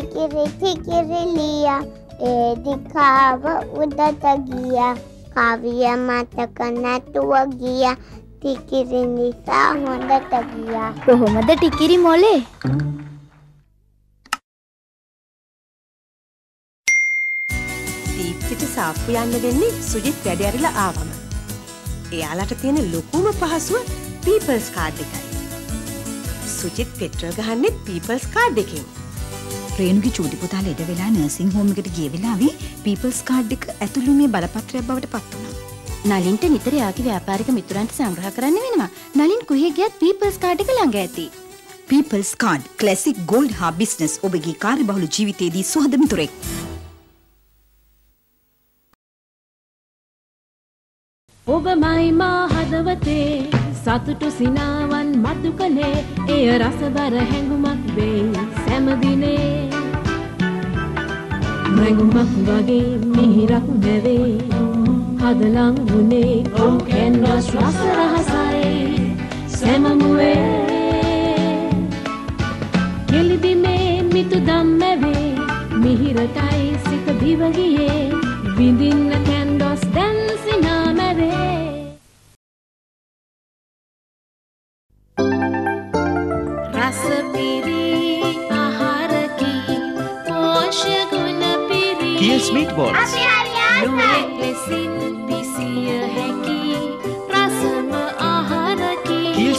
කිකිර කිකිර ලියා ඒ දිකාව උඩට ගියා කවිය මතක නැතුව ගියා ටිකිරි නිසා හොඳට ගියා කොහොමද ටිකිරි මොලේ දීප්තිට සාප්පු යන්න දෙන්නේ සුජිත් වැඩ ඇරලා ආවම. එයාලට තියෙන ලොකුම පහසුව පීපල්ස් කාඩ් එකයි. සුජිත් පෙට්‍රල් ගහන්නේ පීපල්ස් කාඩ් එකෙන්. රේණුගේ චූටි පුතා ලෙඩ වෙලා නර්සිං හෝම් එකට ගිය වෙලාවේ පීපල්ස් කාඩ් එක ඇතුළුමේ බලපත්‍රයක් බවට පත් වුණා. නලින්ට නිතර යාගේ ව්‍යාපාරික මිතුරන්ට සංග්‍රහ කරන්න වෙනවා නලින් කොහේ ගියත් පීපල්ස් කාඩ් එක ළඟ ඇති පීපල්ස් කාඩ් ක්ලැසික් ගෝල්ඩ් හා බිස්නස් ඔබගේ කාර්යබහුල ජීවිතයේදී සුහද මිතුරෙක්. ඔබමයි මා හදවතේ සතුටු සිනාවන් මතු කළේ එය රසබර හැඟුමක් වෙයි සැමදිනේ මැඟුමක් වගේ මිහිරක් නැවේ. හදලං වුණේ ඔව් කැන්වස් රස රහසයි. සැමමුවේ කෙලිදිමේ මිතු දම්මැවේ මිහිරටයි සිත දිවගියේ විඳින්න කැන්ඩොස් දැන්සිනා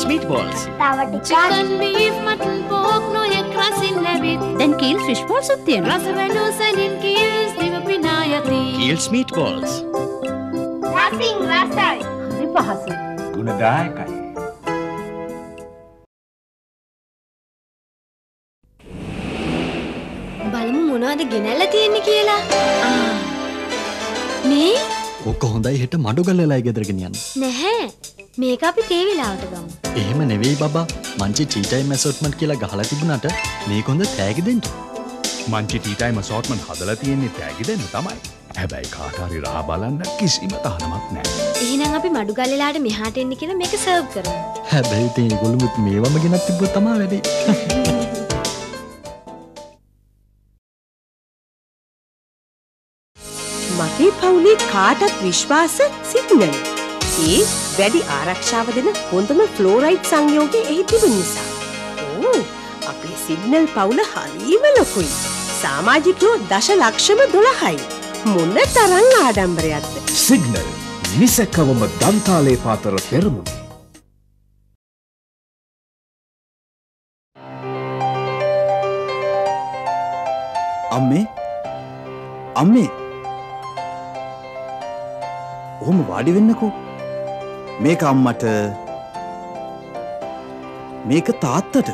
ස්මීට් බෝල්ස් තව ටිකක් චිකන් බීෆ් මටන් පෝක් නොයෙක් රසින් ලැබිත් දැන් කීල් ෆිෂ් බෝල්ස් උත් තියෙනවා රස වැඩූ සැනින් කීල්ස් දිව පිනා යති කියල් ස්මීට් බෝල්ස් රසින් රසයි හරි පහසුයි ගුණදායකයි. මොනවද ගෙනල්ල තියෙන්නේ කියලා මේ ඕක හොඳයි හෙට මඩු ගල්ලලා ගෙදරගෙන යන්න. නැහැ මේක අපි තේ වෙලාවට ගමු එහෙම නෙවෙයි බබා මංචි ටීටයිම් ඇසෝට්මන්ට් කියලා ගහලා තිබුණට මේක හොඳ තෑගි දෙන්න. මංචි ටීටයිම සෝට්මන් හදලා තියෙන්නේ තෑගි දෙන්න තමයි. හැබැයි කාටරි රා බලන්න කිසිම තහනමක් නෑ. එහෙනම් අපි මඩු ගල්ලලාට මෙහාට එන්න කියලා මේක සර්ව් කරමු හැබැයි ඉතින් ඒගොල්ලොත් මේවම ගෙනත් තිබ්බොත් තමයි වැඩි. මගේ පවුලේ කාටත් විශ්වාස සිගනල්. ඒ වැඩි ආරක්ෂාව දෙන හොඳම ෆ්ලෝරයිට් සංයෝගය එහි තිබුණ නිසා. ඕ අපේ සිගනල් පවුල හරීම ලොකුයි. සාමාජිකයෝ දශ ලක්ෂම දොළහයි. මොන්න තරං ආඩම්බරයක්ද. සිගනල් නිසැකවම දන්තාලේ පාතර පෙරමුණ. අම්මේ අම්මේ ඔහොම වාඩි වෙන්නකෝ. මේක අම්මට මේක තාත්තට.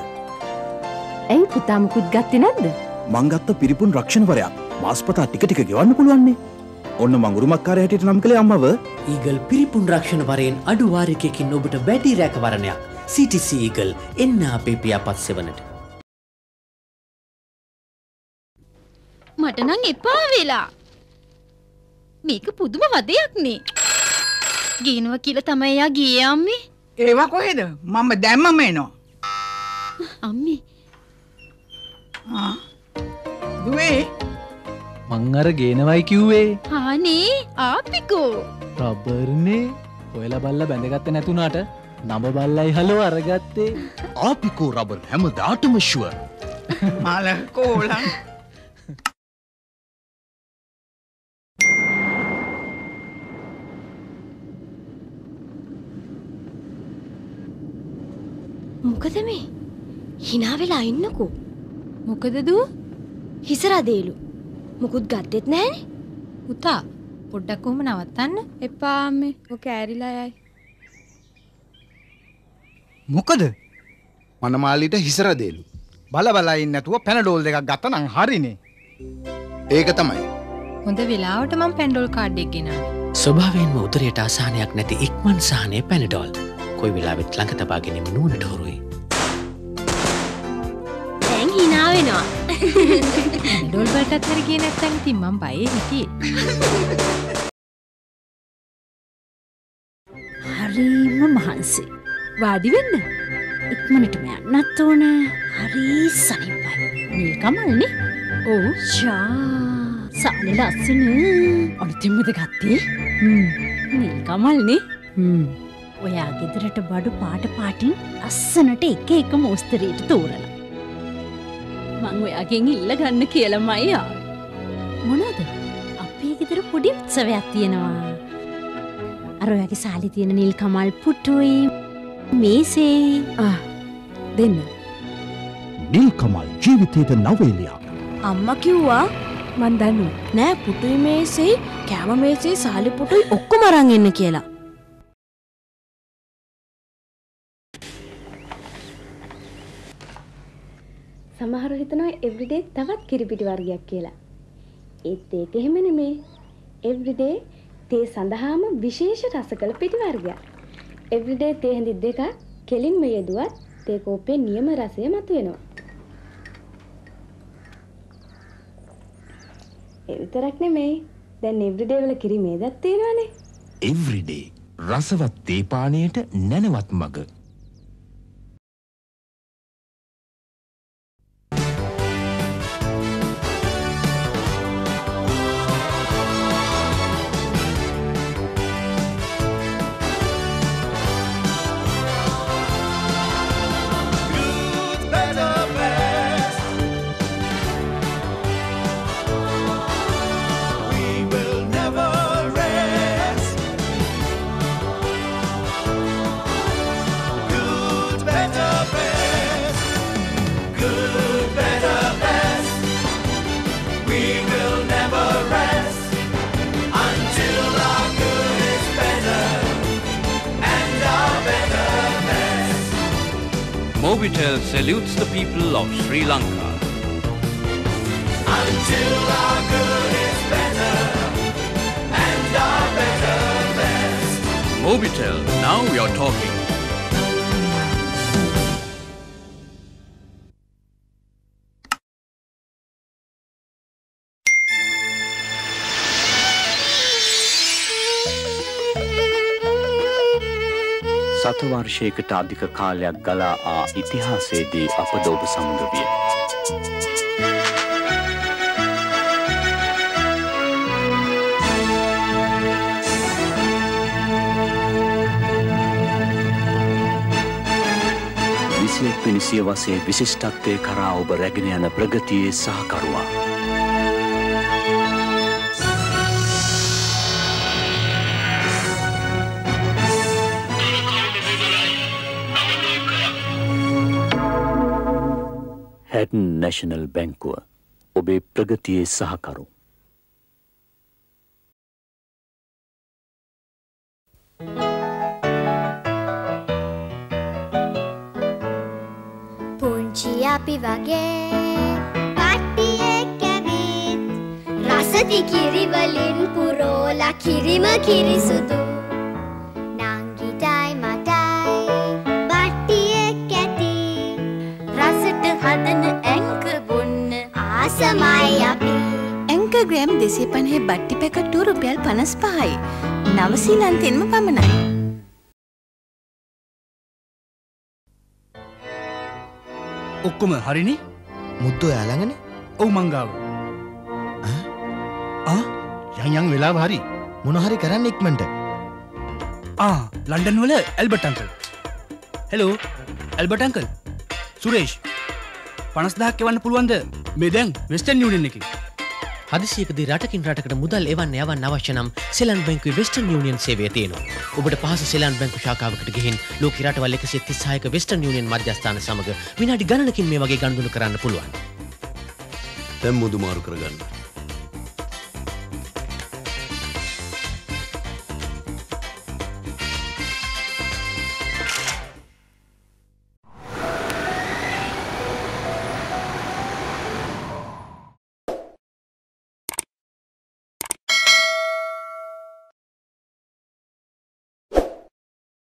ඇයි පුතාමකුත් ගත්ති නැද්ද? මංගත්ත පිරිපුන් රක්ෂණවරයක් මාස්පතා ටික ටික ගෙවන්න පුළුවන්නේ. ඔන්න මංගුරුමක්කාර හැටියට නම් කළේ අම්මව. ඊගල් පිරිපුන් රක්ෂණ වරයෙන් අඩුවාරකයකින් ඔබට වැඩි රැකවරණයක්. CTC ඊගල් එන්න අපේ පියාපත් සෙවනට මට නම් එපා වෙලා මේක පුදුම වදයක්නේ. ගේනුව කියල තමයි එයා ගියේ අම්මේ. ඒවා කොහෙද? මම දැම්මම එනවා. අම්මේ. දුවේ? මං අර ගේනවයි කිව්වේ. හානේ ආපිකෝ. රබර්නේ ඔයල බල්ල බැඳගත්ත නැතුනාට නඹ බල්ලයි හලෝ අරගත්තේ. ආපිකෝ රබර් හැම දාටම ශුව. මොකද මේ? හිනාවෙලා ඉන්නකෝ. මොකද දූ හිසරදේලු මුකුත් ගත්තෙත් නෑනේ උතා පොඩ්ඩක් කොහොම නවත්තන්න. එපාම්මේ ඔක ඇරිලා යයි. මොකද? මනමාලිට හිසරදේලු බල බලයින්න නැතුව පැනඩෝල් දෙකක් ගත්ත නං හරිනේ. ඒක තමයි. හොඳ වෙලාවට මම පැන්ඩෝල් කාඩ්ඩෙක් ගෙනාවේ. ස්වභාවයෙන්ම උදරයට ආසානයක් නැති ඉක්මන් සාහනය පැනඩෝල් කොයි වෙලාවෙත් ළඟ තබා ගැනීම නුවනට හොරුයි. දැන් හිනා වෙනවා. ඩොල් වලටත් හරි ගියේ නැත්නම් ඉතින් මම බයේ හිටියේ. හරිම මහන්සි. වාඩි වෙන්න. ඉක්මනටම යන්නත් ඕන. හරි සනිපයි. මේ කමල්නේ ඔව්. ෂා සාලි ලස්සන. අලුතින්මද ගත්තේ නිල් කමල්නේ ඔයා ගෙදරට බඩු පාට පාටින් අස්සනට එක එක මෝස්තරයට තෝරලා මං ඔයාගෙන් ඉල්ල ගන්න කියලමයි ආවේ. මොනවද? අපේ ගෙදර පොඩි උත්සවයක් තියෙනවා. අර ඔයාගේ සාලි තියෙන නිල් කමල් පුටුයි මේසේ. දෙන්න. නිල් කමල් ජීවිතයට නවේලයක්. අම්ම කිව්වා මන් දන්නු. නෑ පුටුයි මේසෙයි කෑම මේසේ සාලි පුටුයි ඔක්කොම අරන් එන්න කියලා. සමහරු හිතනවා එවරිඩේ තවත් කිරිපිටි වර්ගයක් කියලා. ඒත් ඒක එහෙම නෙමේ. එවරිඩේ තේ සඳහාම විශේෂ රස කළ පිටි වර්ගයක්. එවරිඩේ තේ හැඳි දෙකක් කෙලින්ම යෙදුවත් තේ කෝප්පේ නියම රසය මතුවෙනවා. ඒ විතරක් නෙමෙයි. දැන් එවරිඩේ වල කිරි මේදක් තියෙනවානේ. එවරිඩේ රසවත් තේපානයට නැනවත් මග Mobitel salutes the people of Sri Lanka. Until our good is better and our better best. Mobitel, now we are talking. සතවර්ෂයකට අධික කාලයක් ගලා ආ ඉතිහාසයේදී අප ද ඔබ සමඟ විය. විසියෙක් පිණිසිය වසේ විශිෂ්ටත්වය කරා ඔබ රැගෙන යන ප්‍රගතියේ සහකරුවා. හැටන් නැශනල් බැංකුව ඔබේ ප්‍රගතියේ සහකරු. පුංචි අපි වගේ පට්ටියෙක් ඇවිත් රසති කිරිවලින් පුරෝලා කිරිම කිරිසුදු ග්‍රෑම් දෙසේ පණහේ බට්ටි පැකට්ටු රුපියල් පනස් පහයි. නවසීලන්තෙන්ම පමණයි. ඔක්කොම හරිනි? මුද්දෝ යාළඟන ඔවු මංගාව යංයන් වෙලා හරි. මොනහරි කරන්න ඉක්මට ආ ලන්ඩන් වල ඇල්බටංකල් හෙලෝ ඇල්බටංකල් සුරේෂ් පනස්දාක් එවන්න පුළුවන්ද? මේ දැන් වෙස්ටන් නිියුණෙන් එක හදිසියකද රටකින් රටකට මුදල් එවන්න යවන්න අවශ්‍ය නම් සෙලන් බැංකුවේ වෙස්ටර්න් යුනියන් සේවය තියෙනවා. ඔබට පහසු සෙලන් බැංකු ශාඛාවකට ගිහින් ලෝක රටවල් 136ක වෙස්ටර්න් යුනියන් මධ්‍යස්ථාන සමග විනාඩි ගණනකින් මේ වගේ ගනුදෙනු කරන්න පුළුවන්. දැන් මුදු මාරු කරගන්න.